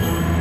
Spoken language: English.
Bye.